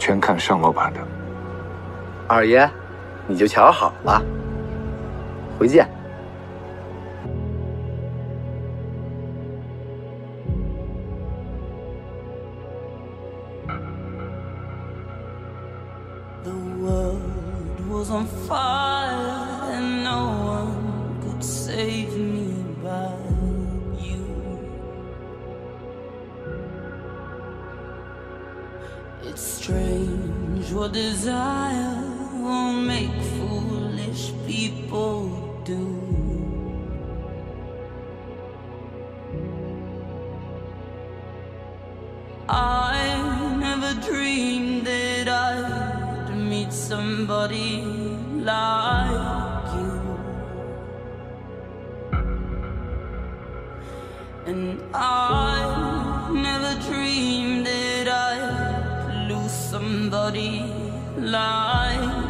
全看尚老板的，二爷，你就瞧好了。回见。It's strange what desire will make foolish people do. I never dreamed that I'd meet somebody like you. And I somebody like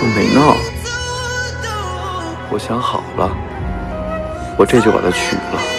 我没闹，我想好了，我这就把她娶了。